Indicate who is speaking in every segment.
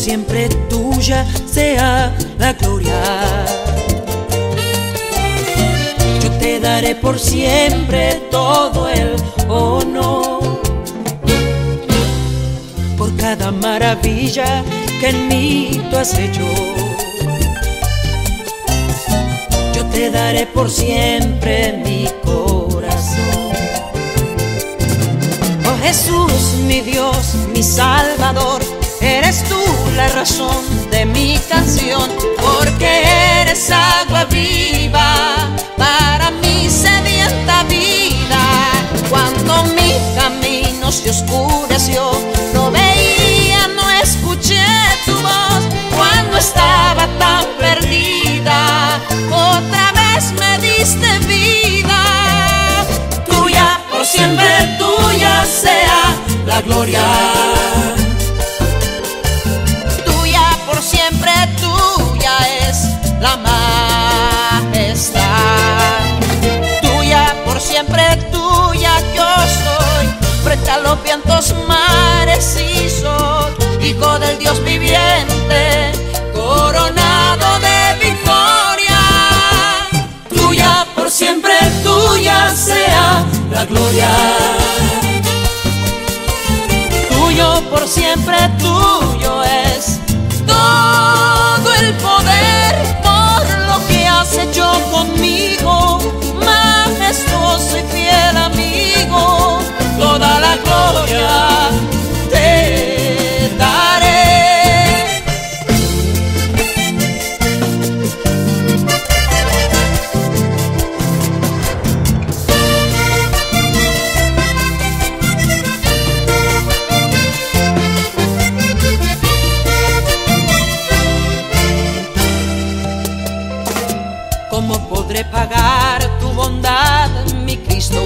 Speaker 1: siempre tuya sea la gloria. Yo te daré por siempre todo el honor. Por cada maravilla que en mí tú has hecho. Yo te daré por siempre mi corazón. Oh Jesús, mi Dios, mi Salvador Eres tú la razón de mi canción, porque eres agua viva para mi sedienta vida. Cuando mi camino se oscureció, no veía, no escuché tu voz. Cuando estaba tan perdida, otra vez me diste vida. Tuya, por siempre tuya sea la gloria. La majestad. Tuya, por siempre tuya yo soy, frente a los vientos, mares y sol, hijo del Dios viviente, coronado de victoria. Tuya, por siempre tuya sea la gloria. Tuyo, por siempre tuyo pagar tu bondad, mi Cristo.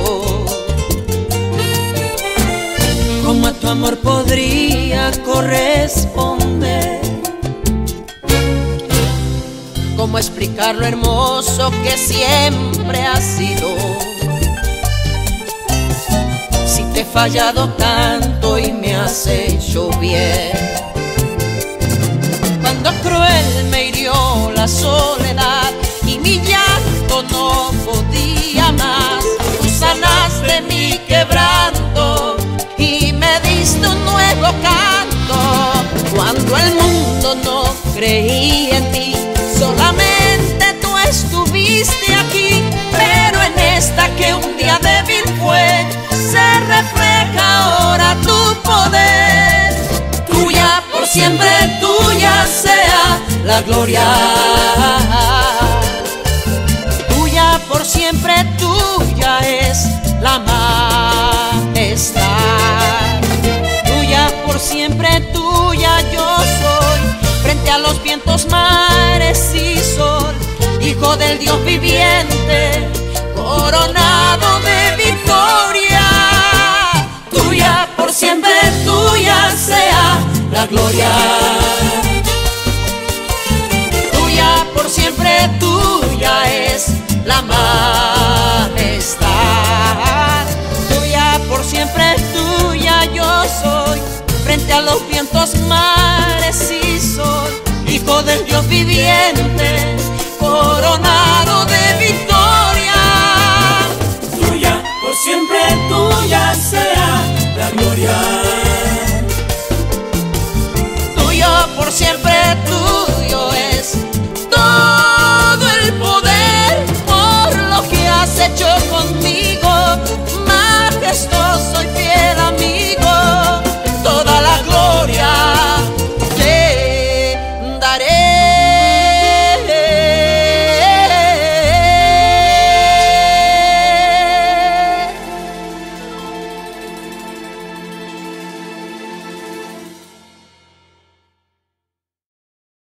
Speaker 1: ¿Cómo a tu amor podría corresponder? ¿Cómo explicar lo hermoso que siempre has sido? Si te he fallado tanto y me has hecho bien. Cuando cruel Cuando el mundo no creía en ti, solamente tú estuviste aquí. Pero en esta que un día débil fue, se refleja ahora tu poder. Tuya por siempre, tuya sea la gloria por siempre tuya es la majestad. Tuya por siempre a los vientos, mares y sol, hijo del Dios viviente, coronado de victoria. Tuya por siempre tuya sea la gloria. Tuya por siempre tuya es la majestad. Tuya por siempre, tuya yo soy, frente a los vientos, mares del Dios viviente, coronado. de